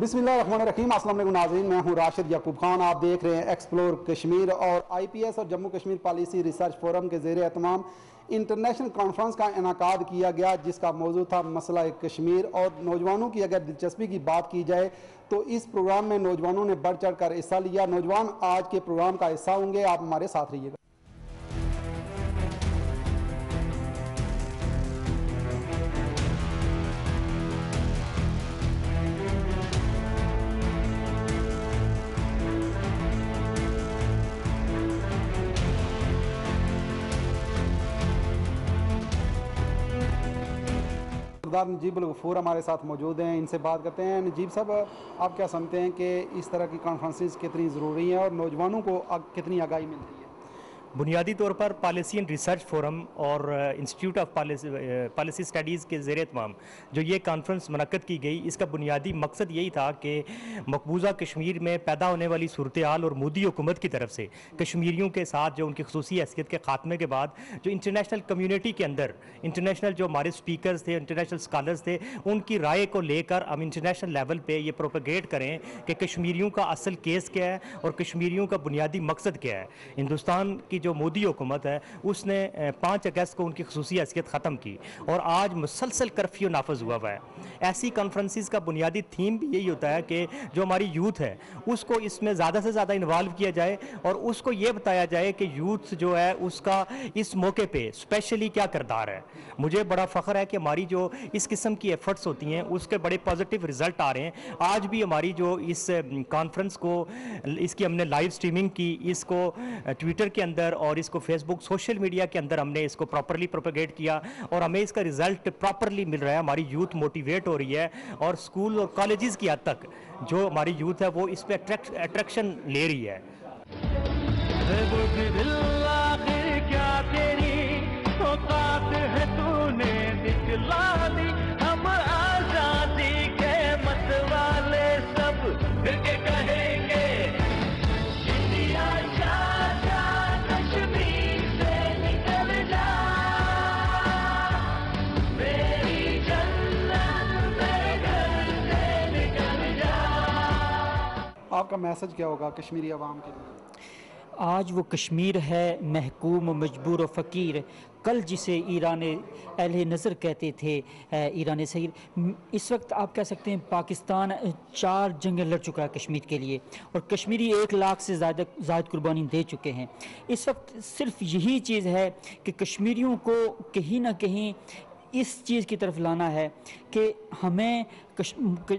بسم اللہ الرحمن الرحیم، السلام علیکم ناظرین، میں ہوں راشد یعقوب خان، آپ دیکھ رہے ہیں ایکسپلور کشمیر اور آئی پی ایس اور Jammu Kashmir policy research forum کے زیر اہتمام انٹرنیشنل کانفرنس کا انعقاد کیا گیا، جس کا موضوع تھا مسئلہ کشمیر اور نوجوانوں کی اگر دلچسپی کی بات کی جائے تو اس پروگرام میں نوجوانوں نے بڑھ چڑھ کر حصہ لیا۔ نوجوان، آج کے پروگرام کا حصہ ہوں گے، آپ ہمارے ساتھ رہیے گا۔ اقتدار نجیب الغفور ہمارے ساتھ موجود ہیں، ان سے بات کرتے ہیں۔ نجیب صاحب، آپ کیا سمجھتے ہیں کہ اس طرح کی کانفرنسز کتنی ضروری ہیں اور نوجوانوں کو کتنی آگاہی ملتی ہے؟ بنیادی طور پر پالیسی اینڈ ریسرچ فورم اور انسٹیٹیوٹ آف پالیسی اسٹڈیز کے زیر اہتمام جو یہ کانفرنس منعقد کی گئی، اس کا بنیادی مقصد یہی تھا کہ مقبوضہ کشمیر میں پیدا ہونے والی صورتحال اور مودی حکومت کی طرف سے کشمیریوں کے ساتھ جو ان کی خصوصی حیثیت کے خاتمے کے بعد جو انٹرنیشنل کمیونٹی کے اندر انٹرنیشنل جو ہمارے اسپیکرز تھے انٹرنیشنل اسکالرز تھے، ان کی رائے کو لے کر ہم انٹرنیشنل لیول پہ یہ پروپیگیٹ کریں کہ کشمیریوں کا اصل کیس کیا ہے اور کشمیریوں کا بنیادی مقصد کیا ہے۔ ہندوستان کی جو مودی حکومت ہے، اس نے پانچ اگست کو ان کی خصوصی حیثیت ختم کی اور آج مسلسل کرفیو نافذ ہوا ہوا ہے۔ ایسی کانفرنسز کا بنیادی تھیم بھی یہی ہوتا ہے کہ جو ہماری یوتھ ہے، اس کو اس میں زیادہ سے زیادہ انوالو کیا جائے اور اس کو یہ بتایا جائے کہ یوتھ جو ہے، اس کا اس موقع پہ اسپیشلی کیا کردار ہے۔ مجھے بڑا فخر ہے کہ ہماری جو اس قسم کی ایفرٹس ہوتی ہیں، اس کے بڑے پازیٹیو رزلٹ آ رہے ہیں۔ آج بھی ہماری جو اس کانفرنس کو، اس کی ہم نے لائیو سٹریمنگ کی، اس کو ٹویٹر کے اندر اور اس کو فیس بک سوشل میڈیا کے اندر ہم نے اس کو پراپرلی پروپیگیٹ کیا اور ہمیں اس کا ریزلٹ پراپرلی مل رہا ہے۔ ہماری یوتھ موٹیویٹ ہو رہی ہے اور سکول اور کالجز کی حد تک جو ہماری یوتھ ہے وہ اس پہ اٹریکشن لے رہی ہے۔ آپ کا میسج کیا ہوگا کشمیری عوام کے لیے؟ آج وہ کشمیر ہے محکوم و مجبور و فقیر۔ کل جسے ایران اہل نظر کہتے تھے ایران صغیر اس وقت آپ کہہ سکتے ہیں پاکستان چار جنگیں لڑ چکا ہے کشمیر کے لیے اور کشمیری ایک لاکھ سے زائد زائد قربانی دے چکے ہیں۔ اس وقت صرف یہی چیز ہے کہ کشمیریوں کو کہیں نہ کہیں اس چیز کی طرف لانا ہے کہ ہمیں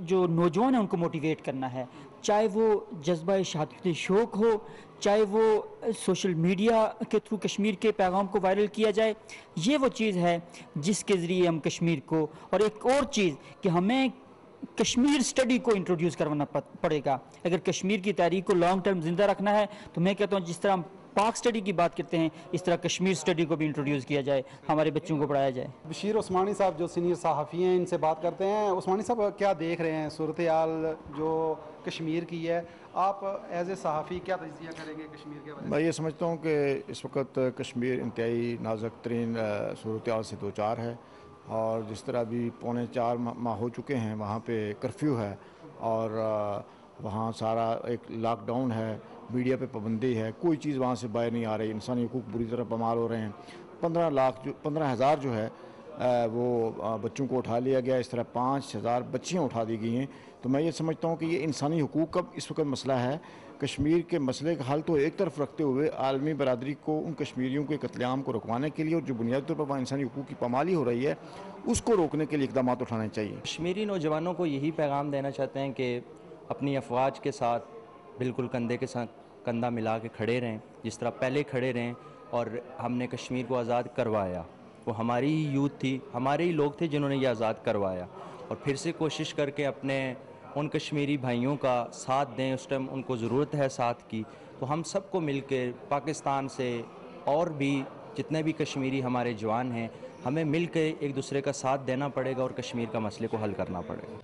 جو نوجوان ہیں ان کو موٹیویٹ کرنا ہے۔ چاہے وہ جذبہ شہادت شوق ہو، چاہے وہ سوشل میڈیا کے تھرو کشمیر کے پیغام کو وائرل کیا جائے، یہ وہ چیز ہے جس کے ذریعے ہم کشمیر کو، اور ایک اور چیز کہ ہمیں کشمیر سٹڈی کو انٹروڈیوس کروانا پڑے گا۔ اگر کشمیر کی تحریک کو لانگ ٹرم زندہ رکھنا ہے تو میں کہتا ہوں جس طرح ہم پاک سٹڈی کی بات کرتے ہیں اس طرح کشمیر سٹڈی کو بھی انٹروڈیوس کیا جائے ہمارے بچوں کو پڑھایا جائے۔ بشیر عثمانی صاحب جو سینئر صحافی ہیں ان سے بات کرتے ہیں۔ عثمانی صاحب کیا دیکھ رہے ہیں؟ صورتحال جو کشمیر کی ہے آپ ایز اے صحافی کیا تجزیہ کریں گے کشمیر کے میں؟ یہ سمجھتا ہوں کہ اس وقت کشمیر انتہائی نازک ترین صورتحال سے دو چار ہے۔ اور جس طرح بھی پونے چار ماہ ہو چکے ہیں وہاں پہ کرفیو ہے۔ اور وہاں سارا ایک لاک ڈاؤن ہے۔ میڈیا پہ پابندی ہے، کوئی چیز وہاں سے باہر نہیں آ رہی، انسانی حقوق بری طرح پمال ہو رہے ہیں۔ پندرہ لاکھ جو پندرہ ہزار جو ہے وہ بچوں کو اٹھا لیا گیا، اس طرح پانچ ہزار بچیاں اٹھا دی گئی ہیں۔ تو میں یہ سمجھتا ہوں کہ یہ انسانی حقوق کا اس وقت مسئلہ ہے۔ کشمیر کے مسئلے کا حل تو ایک طرف رکھتے ہوئے عالمی برادری کو، ان کشمیریوں کے قتل عام کو رکوانے کے لیے اور جو بنیادی طور پر وہاں انسانی حقوق کی پامالی ہو رہی ہے، اس کو روکنے کے لیے اقدامات اٹھانے چاہیے۔ کشمیری نوجوانوں کو یہی پیغام دینا چاہتے ہیں کہ اپنی افواج کے ساتھ، بالکل کندھے کے ساتھ کندھا ملا کے کھڑے رہیں، جس طرح پہلے کھڑے رہیں اور ہم نے کشمیر کو آزاد کروایا۔ وہ ہماری ہی یوتھ تھی، ہمارے ہی لوگ تھے جنہوں نے یہ آزاد کروایا۔ اور پھر سے کوشش کر کے اپنے ان کشمیری بھائیوں کا ساتھ دیں، اس ٹائم ان کو ضرورت ہے ساتھ کی۔ تو ہم سب کو مل کے پاکستان سے اور بھی جتنے بھی کشمیری ہمارے جوان ہیں، ہمیں مل کے ایک دوسرے کا ساتھ دینا پڑے گا اور کشمیر کا مسئلے کو حل کرنا پڑے گا۔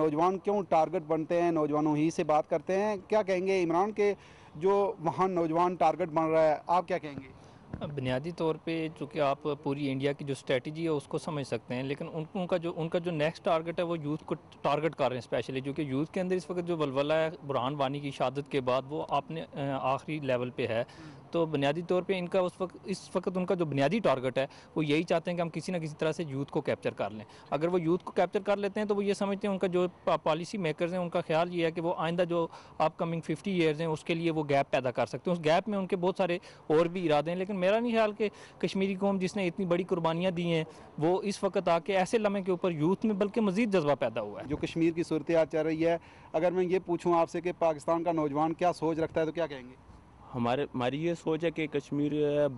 نوجوان کیوں ٹارگٹ بنتے ہیں؟ نوجوانوں ہی سے بات کرتے ہیں۔ کیا کہیں گے عمران کے جو وہاں نوجوان ٹارگٹ بن رہا ہے آپ کیا کہیں گے؟ بنیادی طور پہ چونکہ آپ پوری انڈیا کی جو اسٹریٹجی ہے اس کو سمجھ سکتے ہیں لیکن ان, کا جو ان کا جو نیکسٹ ٹارگٹ ہے وہ یوتھ کو ٹارگٹ کر رہے ہیں اسپیشلی جو کہ یوتھ کے اندر اس وقت جو ولولہ ہے برہان وانی کی شہادت کے بعد وہ آپ نے آخری لیول پہ ہے۔ تو بنیادی طور پہ ان کا اس وقت اس وقت ان کا جو بنیادی ٹارگٹ ہے، وہ یہی چاہتے ہیں کہ ہم کسی نہ کسی طرح سے یوتھ کو کیپچر کر لیں۔ اگر وہ یوتھ کو کیپچر کر لیتے ہیں تو وہ یہ سمجھتے ہیں ان کا جو پالیسی میکرز ہیں، ان کا خیال یہ ہے کہ وہ آئندہ جو آپ کمنگ ففٹی ایئرز ہیں، اس کے لیے وہ گیپ پیدا کر سکتے ہیں۔ اس گیپ میں ان کے بہت سارے اور بھی ارادے ہیں، لیکن میرا نہیں خیال کہ کشمیری قوم جس نے اتنی بڑی قربانیاں دی ہیں، وہ اس وقت آ کے ایسے لمحے کے اوپر یوتھ میں بلکہ مزید جذبہ پیدا ہوا ہے۔ جو کشمیر کی صورتحال چل رہی ہے، اگر میں یہ پوچھوں آپ سے کہ پاکستان کا نوجوان کیا سوچ رکھتا ہے، تو کیا کہیں گے؟ ہمارے ہماری یہ سوچ ہے کہ کشمیر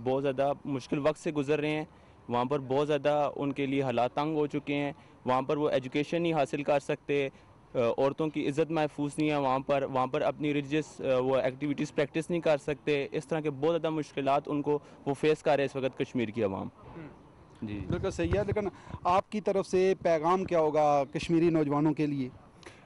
بہت زیادہ مشکل وقت سے گزر رہے ہیں۔ وہاں پر بہت زیادہ ان کے لیے حالات تنگ ہو چکے ہیں۔ وہاں پر وہ ایجوکیشن نہیں حاصل کر سکتے۔ عورتوں کی عزت محفوظ نہیں ہے وہاں پر۔ وہاں پر اپنی ریلیجس وہ ایکٹیویٹیز پریکٹس نہیں کر سکتے۔ اس طرح کے بہت زیادہ مشکلات ان کو وہ فیس کر رہے ہیں اس وقت کشمیر کی عوام۔ جی۔ بالکل صحیح ہے۔ لیکن آپ کی طرف سے پیغام کیا ہوگا کشمیری نوجوانوں کے لیے؟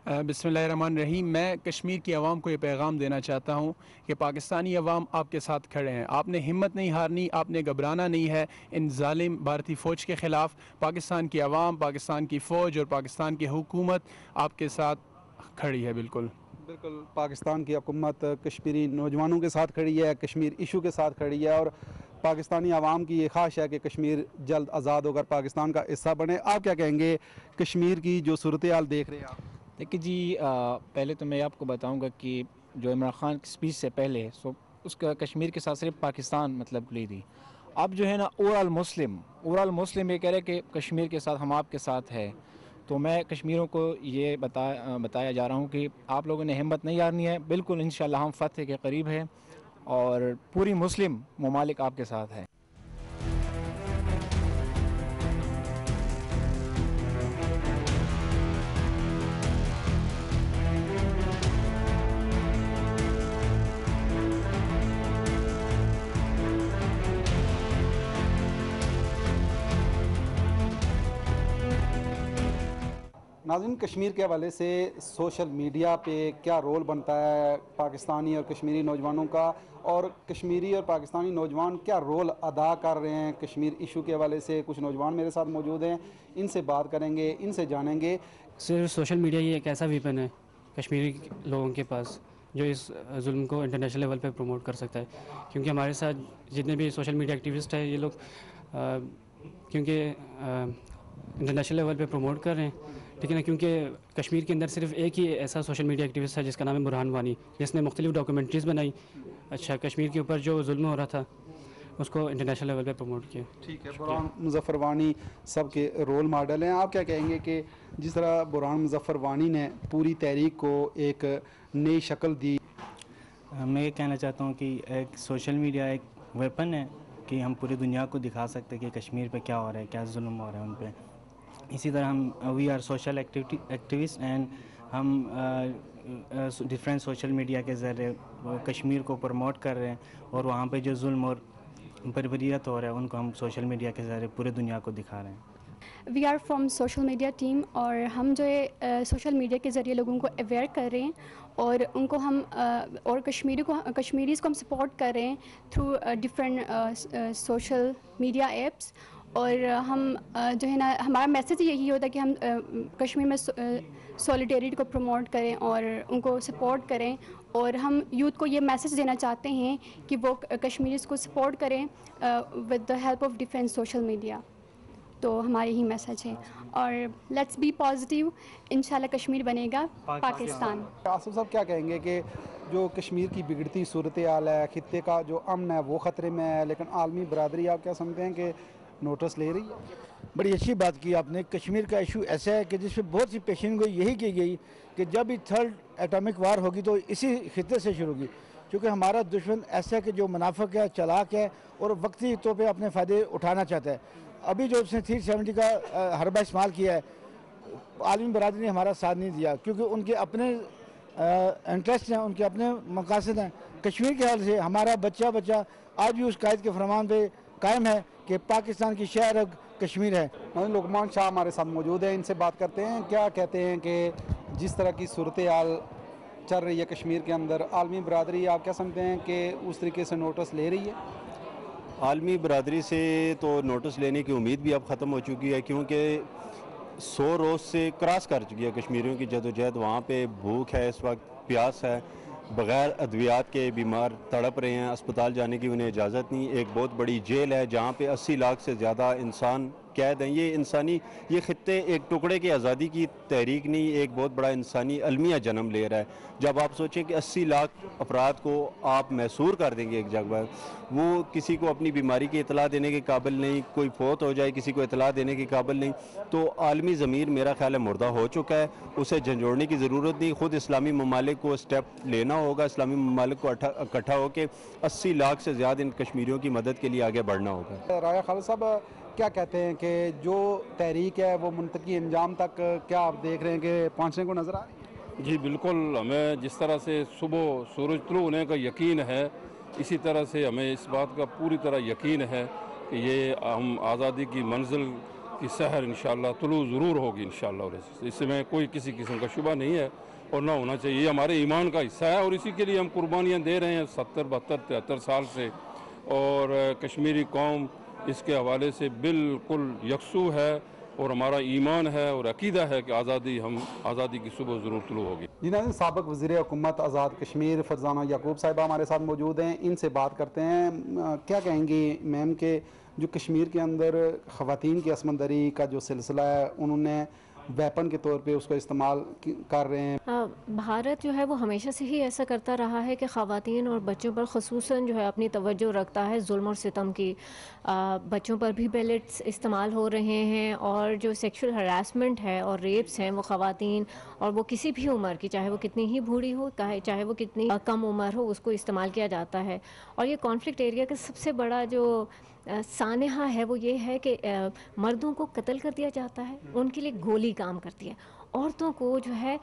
بسم اللہ الرحمن الرحیم، میں کشمیر کی عوام کو یہ پیغام دینا چاہتا ہوں کہ پاکستانی عوام آپ کے ساتھ کھڑے ہیں۔ آپ نے ہمت نہیں ہارنی، آپ نے گھبرانا نہیں ہے ان ظالم بھارتی فوج کے خلاف۔ پاکستان کی عوام، پاکستان کی فوج اور پاکستان کی حکومت آپ کے ساتھ کھڑی ہے، بالکل۔ بالکل، پاکستان کی حکومت کشمیری نوجوانوں کے ساتھ کھڑی ہے، کشمیر ایشو کے ساتھ کھڑی ہے اور پاکستانی عوام کی یہ خواہش ہے کہ کشمیر جلد آزاد ہو کر پاکستان کا حصہ بنے۔ آپ کیا کہیں گے؟ کشمیر کی جو صورتحال دیکھ رہے ہیں آپ۔ دیکھیے جی پہلے تو میں آپ کو بتاؤں گا کہ جو عمران خان کی اسپیچ سے پہلے، سو اس کا کشمیر کے ساتھ صرف پاکستان مطلب لی تھی۔ اب جو ہے نا اوورال مسلم اوورال مسلم یہ کہہ رہے کہ کشمیر کے ساتھ ہم آپ کے ساتھ ہے تو میں کشمیروں کو یہ بتا بتایا جا رہا ہوں کہ آپ لوگوں نے ہمت نہیں ہارنی ہے۔ بالکل انشاءاللہ ہم فتح کے قریب ہیں اور پوری مسلم ممالک آپ کے ساتھ ہے ناظرین کشمیر کے حوالے سے سوشل میڈیا پہ کیا رول بنتا ہے پاکستانی اور کشمیری نوجوانوں کا؟ اور کشمیری اور پاکستانی نوجوان کیا رول ادا کر رہے ہیں؟ کشمیر ایشو کے حوالے سے کچھ نوجوان میرے ساتھ موجود ہیں ان سے بات کریں گے ان سے جانیں گے۔ صرف سوشل میڈیا یہ ایک ایسا ویپن ہے کشمیری لوگوں کے پاس جو اس ظلم کو انٹرنیشنل لیول پہ پروموٹ کر سکتا ہے۔ کیونکہ ہمارے ساتھ جتنے بھی سوشل میڈیا ایکٹیوسٹ ہیں یہ لوگ آ, کیونکہ آ, انٹرنیشنل لیول پہ پروموٹ کر رہے ہیں۔ لیکن کیونکہ کشمیر کے اندر صرف ایک ہی ایسا سوشل میڈیا ایکٹیوسٹ تھا جس کا نام ہے برہان وانی جس نے مختلف ڈاکومنٹریز بنائی۔ اچھا کشمیر کے اوپر جو ظلم ہو رہا تھا اس کو انٹرنیشنل لیول پہ پروموٹ کیا۔ ٹھیک ہے برہان مظفر وانی سب کے رول ماڈل ہیں۔ آپ کیا کہیں گے کہ جس طرح برہان مظفر وانی نے پوری تحریک کو ایک نئی شکل دی؟ میں یہ کہنا چاہتا ہوں کہ ایک سوشل میڈیا ایک ویپن ہے کہ ہم پوری دنیا کو دکھا سکتے کہ کشمیر پہ کیا ہو رہا ہے کیا ظلم ہو رہا ہے ان پہ۔ اسی طرح ہم we are social activist and ہم ڈفرینٹ سوشل میڈیا کے ذریعے کشمیر کو پروموٹ کر رہے ہیں اور وہاں پہ جو ظلم اور بربریت ہو رہا ہے، ان کو ہم سوشل میڈیا کے ذریعے پورے دنیا کو دکھا رہے ہیں۔ We are from social media team اور ہم جو ہے سوشل میڈیا کے ذریعے لوگوں کو اویئر کر رہے ہیں اور ان کو ہم اور کشمیری کو، کشمیریز کو ہم سپورٹ کر رہے ہیں through different social media apps اور ہم جو ہے نا ہمارا میسیج یہی ہوتا ہے کہ ہم کشمیر میں سولیڈیریٹی کو پروموٹ کریں اور ان کو سپورٹ کریں۔ اور ہم یوتھ کو یہ میسیج دینا چاہتے ہیں کہ وہ کشمیریز کو سپورٹ کریں with the help of defence social media تو ہمارے ہی میسج ہے۔ اور لیٹس بی پازیٹیو انشاءاللہ کشمیر بنے گا۔ پاکستان۔ آصف صاحب کیا کہیں گے کہ جو کشمیر کی بگڑتی صورتحال ہے خطے کا جو امن ہے وہ خطرے میں ہے لیکن عالمی برادری آپ کیا سمجھتے ہیں کہ نوٹس لے رہی ہے۔ بڑی اچھی بات کی آپ نے، کشمیر کا ایشو ایسا ہے کہ جس پہ بہت سی پیشن کو یہی کی گئی کہ جب بھی تھرڈ ایٹامک وار ہوگی تو اسی خطے سے شروع ہوگی۔ چونکہ ہمارا دشمن ایسا ہے کہ جو منافق ہے چلاک ہے اور وقتی طور پہ اپنے فائدے اٹھانا چاہتا ہے۔ ابھی جو اس نے تھری سیونٹی کا حربہ استعمال کیا ہے، عالمی برادری نے ہمارا ساتھ نہیں دیا۔ کیونکہ ان کے اپنے انٹرسٹ ہیں، ان کے اپنے مقاصد ہیں۔ کشمیر کے حال سے ہمارا بچہ بچہ آج بھی اس قائد کے فرمان پہ قائم ہے۔ کہ پاکستان کی شہر کشمیر ہے۔ لکمان شاہ ہمارے ساتھ موجود ہیں ان سے بات کرتے ہیں۔ کیا کہتے ہیں کہ جس طرح کی صورتحال چل رہی ہے کشمیر کے اندر عالمی برادری آپ کیا سمجھتے ہیں کہ اس طریقے سے نوٹس لے رہی ہے؟ عالمی برادری سے تو نوٹس لینے کی امید بھی اب ختم ہو چکی ہے کیونکہ سو روز سے کراس کر چکی ہے کشمیریوں کی جد و جہد۔ وہاں پہ بھوک ہے اس وقت پیاس ہے۔ بغیر ادویات کے بیمار تڑپ رہے ہیں، اسپتال جانے کی انہیں اجازت نہیں۔ ایک بہت بڑی جیل ہے جہاں پہ اسی لاکھ سے زیادہ انسان قید ہیں۔ یہ انسانی، یہ خطے ایک ٹکڑے کی آزادی کی تحریک نہیں، ایک بہت بڑا انسانی المیہ جنم لے رہا ہے۔ جب آپ سوچیں کہ اسی لاکھ افراد کو آپ محصور کر دیں گے ایک جگہ وہ کسی کو اپنی بیماری کی اطلاع دینے کے قابل نہیں، کوئی فوت ہو جائے کسی کو اطلاع دینے کے قابل نہیں، تو عالمی ضمیر میرا خیال ہے مردہ ہو چکا ہے۔ اسے جھنجھوڑنے کی ضرورت نہیں، خود اسلامی ممالک کو اسٹیپ لینا ہوگا، اسلامی ممالک کو اکٹھا ہو کے اسی لاکھ سے زیادہ ان کشمیریوں کی مدد کے لیے آگے بڑھنا ہوگا۔ رایا خالد صاحب کیا کہتے ہیں کہ جو تحریک ہے وہ منطقی انجام تک، کیا آپ دیکھ رہے ہیں کہ پہنچنے کو نظر آ رہی ہے؟ جی بالکل۔ ہمیں جس طرح سے صبح سورج طلوع ہونے کا یقین ہے، اسی طرح سے ہمیں اس بات کا پوری طرح یقین ہے کہ یہ ہم آزادی کی منزل کی سحر انشاءاللہ طلوع ضرور ہوگی انشاءاللہ اور اس میں کوئی کسی قسم کا شبہ نہیں ہے اور نہ ہونا چاہیے۔ یہ ہمارے ایمان کا حصہ ہے اور اسی کے لیے ہم قربانیاں دے رہے ہیں ستر، بہتر، تہتر سال سے۔ اور کشمیری قوم اس کے حوالے سے بالکل یکسو ہے اور ہمارا ایمان ہے اور عقیدہ ہے کہ آزادی ہم، آزادی کی صبح ضرور طلوع ہوگی۔ جی ناظرین، سابق وزیر حکومت آزاد کشمیر فرزانہ یعقوب صاحبہ ہمارے ساتھ موجود ہیں۔ ان سے بات کرتے ہیں۔ کیا کہیں گی میم کہ جو کشمیر کے اندر خواتین کی اسمندری کا جو سلسلہ ہے، انہوں نے ویپن کے طور پہ اس کو استعمال کر رہے ہیں۔ بھارت جو ہے وہ ہمیشہ سے ہی ایسا کرتا رہا ہے کہ خواتین اور بچوں پر خصوصاً جو ہے اپنی توجہ رکھتا ہے ظلم اور ستم کی۔ بچوں پر بھی بیلٹس استعمال ہو رہے ہیں اور جو سیکشل ہراسمنٹ ہے اور ریپس ہیں وہ خواتین اور وہ کسی بھی عمر کی، چاہے وہ کتنی ہی بوڑھی ہو، چاہے وہ کتنی کم عمر ہو، اس کو استعمال کیا جاتا ہے۔ اور یہ کانفلکٹ ایریا کا سب سے بڑا جو سانحہ ہے وہ یہ ہے کہ مردوں کو قتل کر دیا جاتا ہے ان کے لیے گولی کام کرتی ہے۔ عورتوں کو جو ہے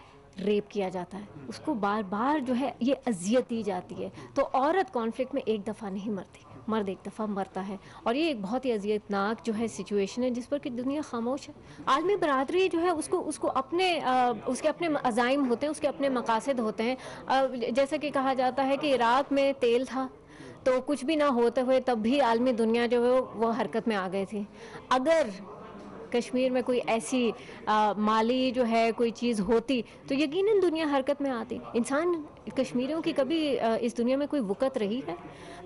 ریپ کیا جاتا ہے۔ اس کو بار بار جو ہے یہ اذیت دی جاتی ہے۔ تو عورت کانفلکٹ میں ایک دفعہ نہیں مرتی۔ مرد ایک دفعہ مرتا ہے۔ اور یہ ایک بہت ہی اذیت ناک جو ہے سچویشن ہے جس پر کہ دنیا خاموش ہے۔ عالمی برادری جو ہے اس کو اس کو اپنے اس کے اپنے عزائم ہوتے ہیں اس کے اپنے مقاصد ہوتے ہیں۔ جیسا کہ کہا جاتا ہے کہ عراق میں تیل تھا۔ تو کچھ بھی نہ ہوتے ہوئے تب بھی عالمی دنیا جو ہے وہ حرکت میں آ گئی تھی۔ اگر کشمیر میں کوئی ایسی مالی جو ہے کوئی چیز ہوتی تو یقیناً دنیا حرکت میں آتی۔ انسان کشمیریوں کی کبھی اس دنیا میں کوئی وقت رہی ہے؟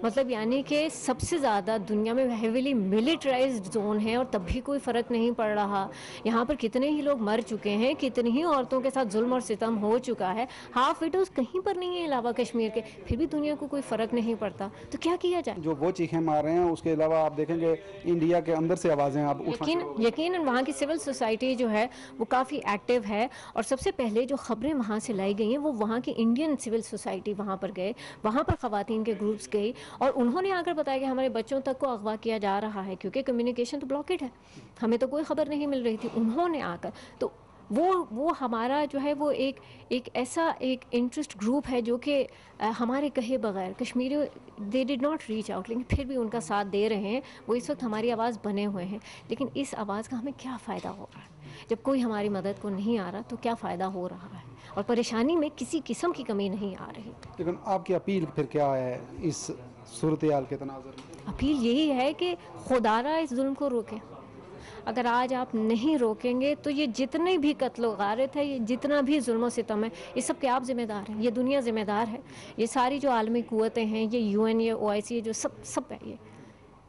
مطلب یعنی کہ سب سے زیادہ دنیا میں ہیویلی ملیٹرائزڈ زون ہے اور تب بھی کوئی فرق نہیں پڑ رہا۔ یہاں پر کتنے ہی لوگ مر چکے ہیں کتنی ہی عورتوں کے ساتھ ظلم اور ستم ہو چکا ہے۔ ہاف ویڈوز کہیں پر نہیں ہے علاوہ کشمیر کے پھر بھی دنیا کو کوئی فرق نہیں پڑتا۔ تو کیا کیا جائے؟ جو وہ چیخیں مار رہے ہیں اس کے علاوہ آپ دیکھیں گے انڈیا کے اندر سے آوازیں آپ یقین یقیناً وہاں کی سول سوسائٹی جو ہے وہ کافی ایکٹیو ہے۔ اور سب سے پہلے جو خبریں وہاں سے لائی گئی ہیں وہ وہاں کی انڈین سول سوسائٹی وہاں پر گئے، وہاں پر خواتین کے گروپس گئی اور انہوں نے آ کر بتایا کہ ہمارے بچوں تک کو اغوا کیا جا رہا ہے کیونکہ کمیونیکیشن تو بلاکڈ ہے۔ ہمیں تو کوئی خبر نہیں مل رہی تھی۔ انہوں نے آ کر، تو وہ وہ ہمارا جو ہے وہ ایک ایک ایسا ایک انٹرسٹ گروپ ہے جو کہ ہمارے کہے بغیر Kashmiri they did not reach out لیکن پھر بھی ان کا ساتھ دے رہے ہیں۔ وہ اس وقت ہماری آواز بنے ہوئے ہیں۔ لیکن اس آواز کا ہمیں کیا فائدہ ہو رہا ہے جب کوئی ہماری مدد کو نہیں آ رہا تو کیا فائدہ ہو رہا ہے؟ اور پریشانی میں کسی قسم کی کمی نہیں آ رہی۔ لیکن آپ کی اپیل پھر کیا ہے اس صورتحال کے تناظر میں؟ اپیل یہی ہے کہ خدا را اس ظلم کو روکے اگر آج آپ نہیں روکیں گے تو یہ جتنے بھی قتل و غارت ہے یہ جتنا بھی ظلم و ستم ہے یہ سب کے آپ ذمہ دار ہیں یہ دنیا ذمہ دار ہے۔ یہ ساری جو عالمی قوتیں ہیں یہ یو این یہ او آئی سی جو سب سب ہے یہ۔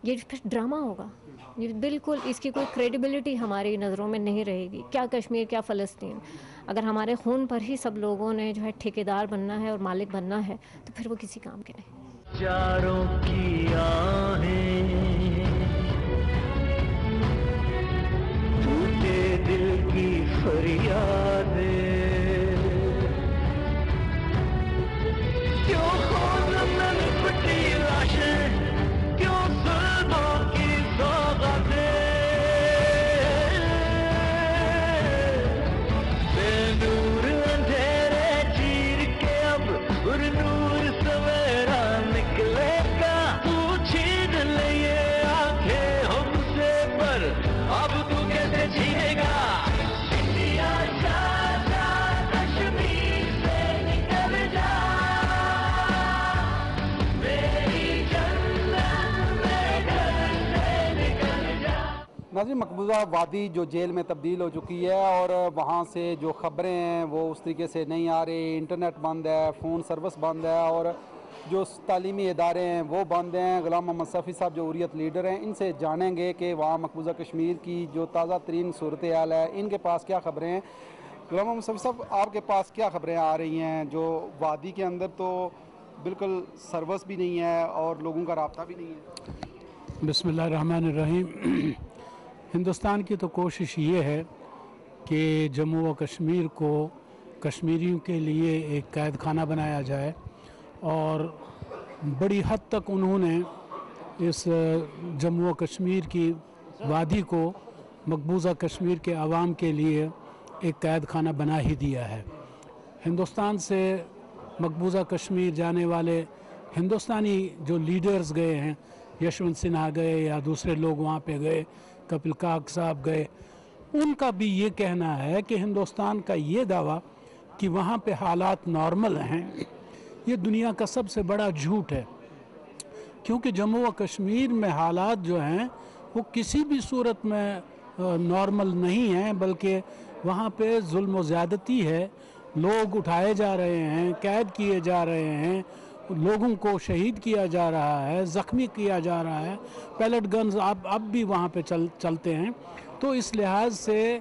یہ پھر ڈرامہ ہوگا۔ یہ بالکل اس کی کوئی کریڈیبلٹی ہماری نظروں میں نہیں رہے گی۔ کیا کشمیر، کیا فلسطین۔ اگر ہمارے خون پر ہی سب لوگوں نے جو ہے ٹھیکیدار بننا ہے اور مالک بننا ہے، تو پھر وہ کسی کام کے نہیں۔ چاروں کی آہیں دل کی فریادیں ناظرین، مقبوضہ وادی جو جیل میں تبدیل ہو چکی ہے اور وہاں سے جو خبریں ہیں وہ اس طریقے سے نہیں آ رہی۔ انٹرنیٹ بند ہے، فون سروس بند ہے اور جو تعلیمی ادارے ہیں وہ بند ہیں۔ غلام محمد صفی صاحب جو عریت لیڈر ہیں، ان سے جانیں گے کہ وہاں مقبوضہ کشمیر کی جو تازہ ترین صورتحال ہے، ان کے پاس کیا خبریں ہیں؟ غلام محمد صفی صاحب، آپ کے پاس کیا خبریں آ رہی ہیں؟ جو وادی کے اندر تو بالکل سروس بھی نہیں ہے اور لوگوں کا رابطہ بھی نہیں ہے۔ بسم اللہ الرحمن الرحیم۔ ہندوستان کی تو کوشش یہ ہے کہ جموں و کشمیر کو کشمیریوں کے لیے ایک قید خانہ بنایا جائے اور بڑی حد تک انہوں نے اس جموں و کشمیر کی وادی کو مقبوضہ کشمیر کے عوام کے لیے ایک قید خانہ بنا ہی دیا ہے۔ ہندوستان سے مقبوضہ کشمیر جانے والے ہندوستانی جو لیڈرز گئے ہیں، یشونت سنہا گئے یا دوسرے لوگ وہاں پہ گئے کپل کاک صاحب گئے۔ ان کا بھی یہ کہنا ہے کہ ہندوستان کا یہ دعویٰ کہ وہاں پہ حالات نارمل ہیں، یہ دنیا کا سب سے بڑا جھوٹ ہے۔ کیونکہ جموں و کشمیر میں حالات جو ہیں، وہ کسی بھی صورت میں نارمل نہیں ہیں، بلکہ وہاں پہ ظلم و زیادتی ہے۔ لوگ اٹھائے جا رہے ہیں، قید کیے جا رہے ہیں۔ لوگوں کو شہید کیا جا رہا ہے، زخمی کیا جا رہا ہے۔ پیلٹ گنز اب اب بھی وہاں پہ چل چلتے ہیں۔ تو اس لحاظ سے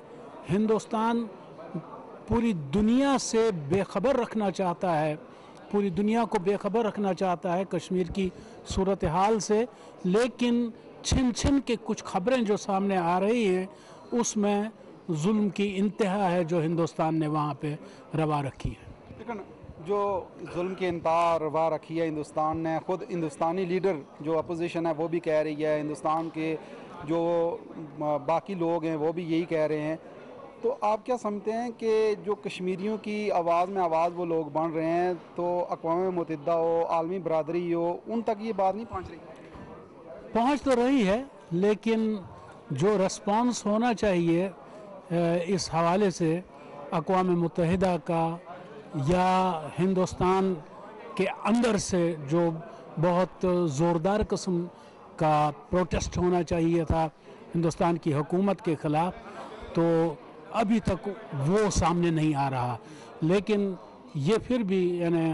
ہندوستان پوری دنیا سے بے خبر رکھنا چاہتا ہے۔ پوری دنیا کو بے خبر رکھنا چاہتا ہے کشمیر کی صورتحال سے۔ لیکن چھن چھن کے کچھ خبریں جو سامنے آ رہی ہیں، اس میں ظلم کی انتہا ہے جو ہندوستان نے وہاں پہ روا رکھی ہے۔ جو ظلم کی انتہا روا رکھی ہے ہندوستان نے، خود ہندوستانی لیڈر جو اپوزیشن ہے وہ بھی کہہ رہی ہے، ہندوستان کے جو باقی لوگ ہیں وہ بھی یہی کہہ رہے ہیں۔ تو آپ کیا سمجھتے ہیں کہ جو کشمیریوں کی آواز میں آواز وہ لوگ بن رہے ہیں، تو اقوام متحدہ ہو، عالمی برادری ہو، ان تک یہ بات نہیں پہنچ رہی؟ پہنچ تو رہی ہے، لیکن جو رسپانس ہونا چاہیے اس حوالے سے اقوام متحدہ کا یا ہندوستان کے اندر سے جو بہت زوردار قسم کا پروٹیسٹ ہونا چاہیے تھا ہندوستان کی حکومت کے خلاف، تو ابھی تک وہ سامنے نہیں آ رہا۔ لیکن یہ پھر بھی یعنی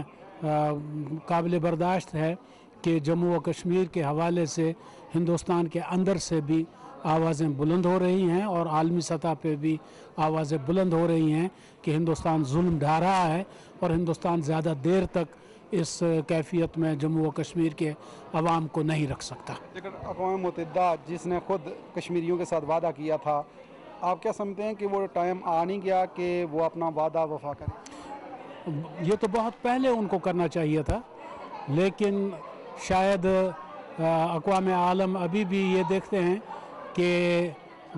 قابل برداشت ہے کہ جموں و کشمیر کے حوالے سے، ہندوستان کے اندر سے بھی آوازیں بلند ہو رہی ہیں اور عالمی سطح پہ بھی آوازیں بلند ہو رہی ہیں کہ ہندوستان ظلم ڈھا رہا ہے اور ہندوستان زیادہ دیر تک اس کیفیت میں جموں و کشمیر کے عوام کو نہیں رکھ سکتا۔ لیکن اقوام متحدہ جس نے خود کشمیریوں کے ساتھ وعدہ کیا تھا آپ کیا سمجھتے ہیں کہ وہ ٹائم آ نہیں گیا کہ وہ اپنا وعدہ وفا کریں یہ تو بہت پہلے ان کو کرنا چاہیے تھا لیکن شاید اقوام عالم ابھی بھی یہ دیکھتے ہیں کہ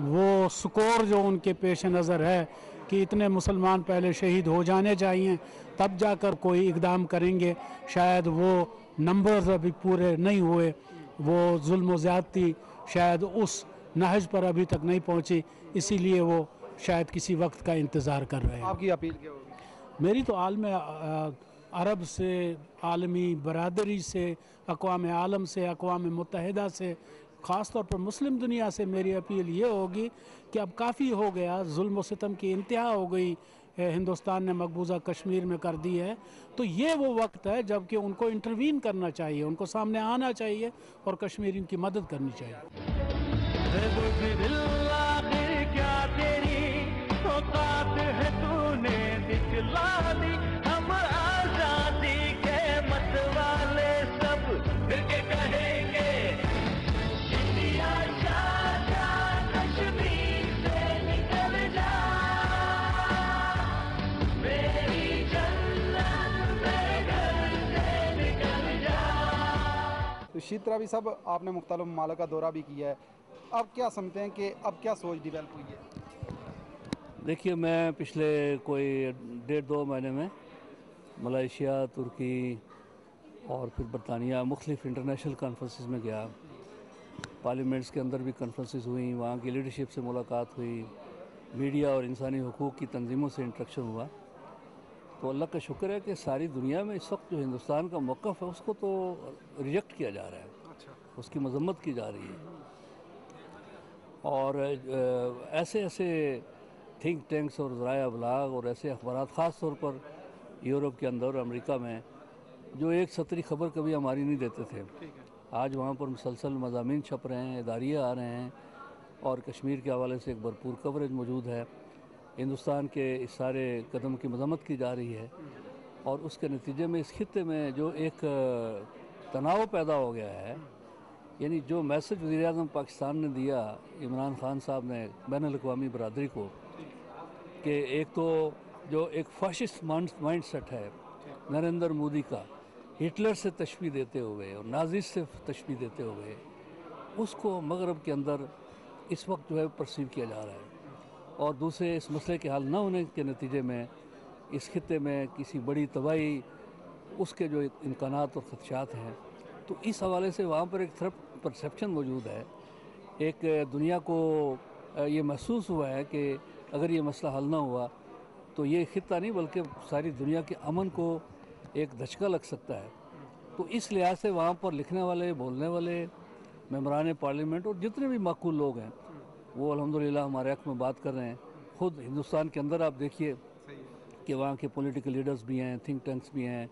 وہ سکور جو ان کے پیش نظر ہے کہ اتنے مسلمان پہلے شہید ہو جانے چاہیے تب جا کر کوئی اقدام کریں گے۔ شاید وہ نمبرز ابھی پورے نہیں ہوئے وہ ظلم و زیادتی شاید اس نہج پر ابھی تک نہیں پہنچی اسی لیے وہ شاید کسی وقت کا انتظار کر رہے ہیں۔ آپ کی اپیل کیا ہوگی؟ میری تو عالم عرب سے عالمی برادری سے اقوام عالم سے اقوام متحدہ سے خاص طور پر مسلم دنیا سے میری اپیل یہ ہوگی کہ اب کافی ہو گیا، ظلم و ستم کی انتہا ہو گئی ہندوستان نے مقبوضہ کشمیر میں کر دی ہے۔ تو یہ وہ وقت ہے جبکہ ان کو انٹروین کرنا چاہیے، ان کو سامنے آنا چاہیے اور کشمیریوں کی مدد کرنی چاہیے۔ تو شیترا بھی سب آپ نے مختلف ممالک کا دورہ بھی کیا ہے۔ اب کیا سمجھتے ہیں کہ اب کیا سوچ ڈیولپ ہوئی ہے؟ دیکھیے، میں پچھلے کوئی ڈیڑھ دو مہینے میں ملائیشیا، ترکی اور پھر برطانیہ مختلف انٹرنیشنل کانفرنسز میں گیا۔ پارلیمنٹس کے اندر بھی کانفرنسز ہوئیں، وہاں کی لیڈرشپ سے ملاقات ہوئی۔ میڈیا اور انسانی حقوق کی تنظیموں سے انٹریکشن ہوا۔ تو اللہ کا شکر ہے کہ ساری دنیا میں اس وقت جو ہندوستان کا موقف ہے اس کو تو ریجیکٹ کیا جا رہا ہے۔ اس کی مذمت کی جا رہی ہے۔ اور ایسے ایسے تھنک ٹینکس اور ذرائع ابلاغ اور ایسے اخبارات خاص طور پر یورپ کے اندر اور امریکہ میں جو ایک سطری خبر کبھی ہماری نہیں دیتے تھے۔ آج وہاں پر مسلسل مضامین چھپ رہے ہیں اداریہ آ رہے ہیں اور کشمیر کے حوالے سے ایک بھرپور کوریج موجود ہے۔ ہندوستان کے اس سارے قدم کی مذمت کی جا رہی ہے اور اس کے نتیجے میں اس خطے میں جو ایک تناؤ پیدا ہو گیا ہے یعنی جو میسج وزیر اعظم پاکستان نے دیا، عمران خان صاحب نے بین الاقوامی برادری کو، کہ ایک تو جو ایک فاشسٹ مائنڈ سیٹ ہے نریندر مودی کا، ہٹلر سے تشبیح دیتے ہوئے اور نازی سے تشبیح دیتے ہوئے، اس کو مغرب کے اندر اس وقت جو ہے پرسیو کیا جا رہا ہے۔ اور دوسرے اس مسئلے کے حل نہ ہونے کے نتیجے میں، اس خطے میں کسی بڑی تباہی، اس کے جو امکانات اور خدشات ہیں۔ تو اس حوالے سے وہاں پر ایک طرف پرسیپشن موجود ہے۔ ایک دنیا کو یہ محسوس ہوا ہے کہ اگر یہ مسئلہ حل نہ ہوا تو یہ خطہ نہیں، بلکہ ساری دنیا کے امن کو ایک دھچکا لگ سکتا ہے۔ تو اس لحاظ سے وہاں پر لکھنے والے، بولنے والے، ممبران پارلیمنٹ اور جتنے بھی معقول لوگ ہیں وہ الحمدللہ ہمارے حق میں بات کر رہے ہیں۔ خود ہندوستان کے اندر آپ دیکھیے کہ وہاں کے پولیٹیکل لیڈرز بھی ہیں تھنک ٹینکس بھی ہیں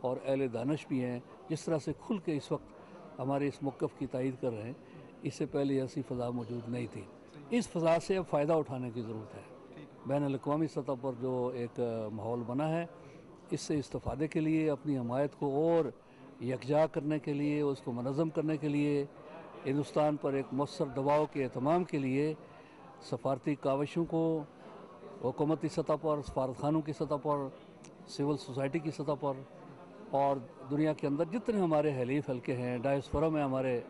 اور اہل دانش بھی ہیں۔ جس طرح سے کھل کے اس وقت ہمارے اس موقف کی تائید کر رہے ہیں، اس سے پہلے ایسی فضا موجود نہیں تھی۔ اس فضا سے اب فائدہ اٹھانے کی ضرورت ہے۔ بین الاقوامی سطح پر جو ایک ماحول بنا ہے، اس سے استفادے کے لیے، اپنی حمایت کو اور یکجا کرنے کے لیے، اس کو منظم کرنے کے لیے ہندوستان پر ایک مؤثر دباؤ کے اہتمام کے لیے سفارتی کاوشوں کو، حکومتی سطح پر، سفارت خانوں کی سطح پر، سول سوسائٹی کی سطح پر اور دنیا کے اندر جتنے ہمارے حلیف حلقے ہیں ڈائسفورا میں ہمارے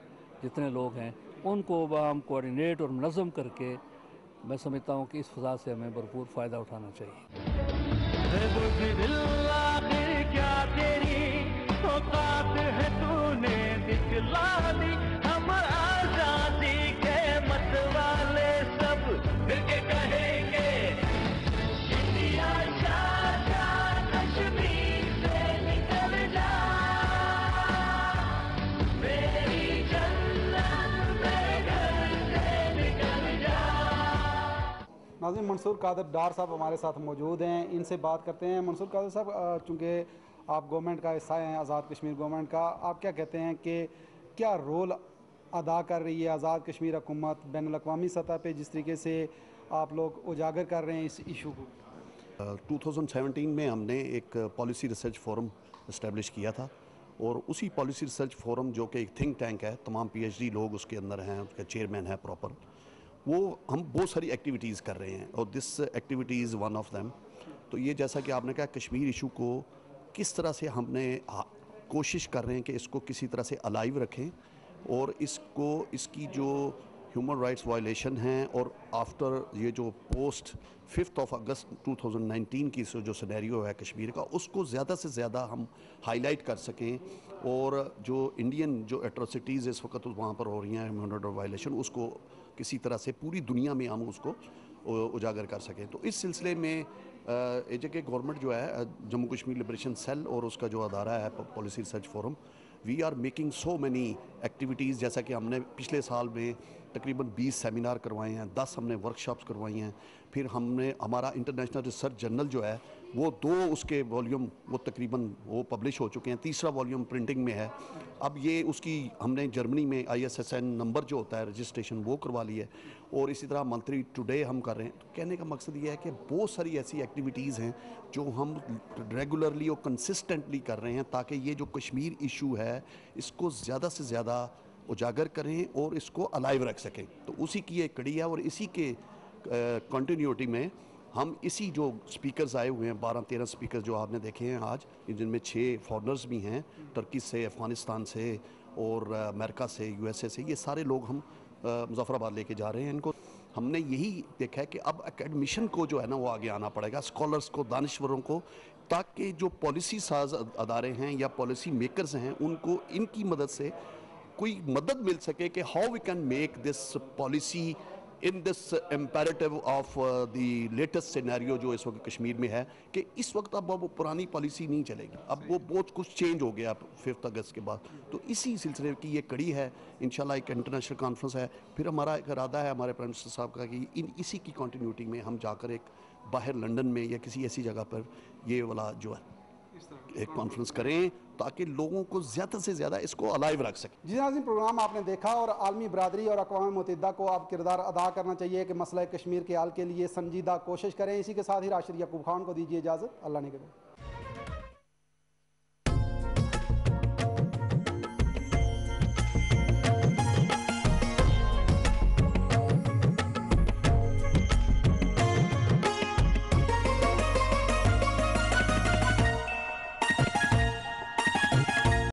جتنے لوگ ہیں، ان کو ہم کوارڈینیٹ اور منظم کر کے میں سمجھتا ہوں کہ اس فضا سے ہمیں بھرپور فائدہ اٹھانا چاہیے۔ ناظرین، منصور قادر ڈار صاحب ہمارے ساتھ موجود ہیں۔ ان سے بات کرتے ہیں۔ منصور قادر صاحب چونکہ آپ گورنمنٹ کا حصہ ہیں، آزاد کشمیر گورنمنٹ کا، آپ کیا کہتے ہیں کہ کیا رول ادا کر رہی ہے آزاد کشمیر حکومت بین الاقوامی سطح پہ؟ جس طریقے سے آپ لوگ اجاگر کر رہے ہیں اس ایشو کو۔ ٹو تھاؤزنڈ سیونٹین میں ہم نے ایک پالیسی ریسرچ فورم اسٹیبلش کیا تھا۔ اور اسی پالیسی ریسرچ فورم جو کہ ایک تھنک ٹینک ہے، تمام پی ایچ ڈی لوگ اس کے اندر ہیں، اس کا چیئرمین ہے پراپر وہ ہم بہت ساری ایکٹیویٹیز کر رہے ہیں اور this activity is one of them تو یہ جیسا کہ آپ نے کہا کشمیر ایشو کو کس طرح سے ہم نے کوشش کر رہے ہیں کہ اس کو کسی طرح سے الائیو رکھیں اور اس کو اس کی جو ہیومن رائٹس وائلیشن ہیں اور آفٹر یہ جو post fifth of August two thousand nineteen کی جو سنیریو ہے کشمیر کا، اس کو زیادہ سے زیادہ ہم ہائی لائٹ کر سکیں اور جو انڈین جو ایٹروسٹیز اس وقت وہاں پر ہو رہی ہیں ہیومن رائٹ وائلیشن اس کو کسی طرح سے پوری دنیا میں ہم اس کو اجاگر کر سکیں۔ تو اس سلسلے میں اے جے کے گورنمنٹ جو ہے، جموں کشمیر لبریشن سیل اور اس کا جو ادارہ ہے policy research forum we are making so many activities جیسا کہ ہم نے پچھلے سال میں تقریباً بیس سیمینار کروائے ہیں، دس ہم نے ورک شاپس کروائی ہیں۔ پھر ہم نے ہمارا انٹرنیشنل ریسرچ جرنل جو ہے وہ دو اس کے والیوم وہ تقریباً وہ پبلش ہو چکے ہیں، تیسرا والیوم پرنٹنگ میں ہے۔ اب یہ اس کی ہم نے جرمنی میں I S S N number جو ہوتا ہے رجسٹریشن وہ کروا لی ہے۔ اور اسی طرح منتھلی ٹوڈے ہم کر رہے ہیں۔ کہنے کا مقصد یہ ہے کہ بہت ساری ایسی ایکٹیویٹیز ہیں جو ہم ریگولرلی اور کنسسٹنٹلی کر رہے ہیں تاکہ یہ جو کشمیر ایشو ہے، اس کو زیادہ سے زیادہ اجاگر کریں اور اس کو الائیو رکھ سکیں۔ تو اسی کی ایک کڑی ہے اور اسی کے کنٹینیوٹی میں ہم اسی جو سپیکرز آئے ہوئے ہیں، بارہ تیرہ سپیکر جو آپ نے دیکھے ہیں آج جن میں چھ فارنرز بھی ہیں ترکی سے، افغانستان سے اور امریکہ سے، یو ایس اے سے، یہ سارے لوگ ہم مظفر آباد لے کے جا رہے ہیں۔ ان کو ہم نے یہی دیکھا ہے کہ اب اکیڈمیشن کو جو ہے نا، وہ آگے آنا پڑے گا اسکالرس کو، دانشوروں کو، تاکہ جو پالیسی ساز ادارے ہیں یا پالیسی میکرز ہیں، ان کو، ان کی مدد سے کوئی مدد مل سکے کہ how we can make this policy in this imperative of the latest scenario جو اس وقت کشمیر میں ہے کہ اس وقت اب وہ پرانی پالیسی نہیں چلے گی۔ اب وہ بہت کچھ چینج ہو گیا اب ففتھ اگست کے بعد۔ تو اسی سلسلے کی یہ کڑی ہے۔ انشاءاللہ ایک انٹرنیشنل کانفرنس ہے۔ پھر ہمارا ایک ارادہ ہے ہمارے پرائم منسٹر صاحب کا کہ ان اسی کی کنٹینیوٹی میں ہم جا کر ایک باہر لنڈن میں یا کسی ایسی جگہ پر یہ والا جو ہے ایک کانفرنس کریں۔ تاکہ لوگوں کو زیادہ سے زیادہ اس کو الائیو رکھ سکیں۔ جی ہاں، ناظرین پروگرام آپ نے دیکھا اور عالمی برادری اور اقوام متحدہ کو آپ کردار ادا کرنا چاہیے کہ مسئلہ کشمیر کے حل کے لیے سنجیدہ کوشش کریں۔ اسی کے ساتھ ہی راشد یعقوب خان کو دیجیے اجازت۔ اللہ نے کرے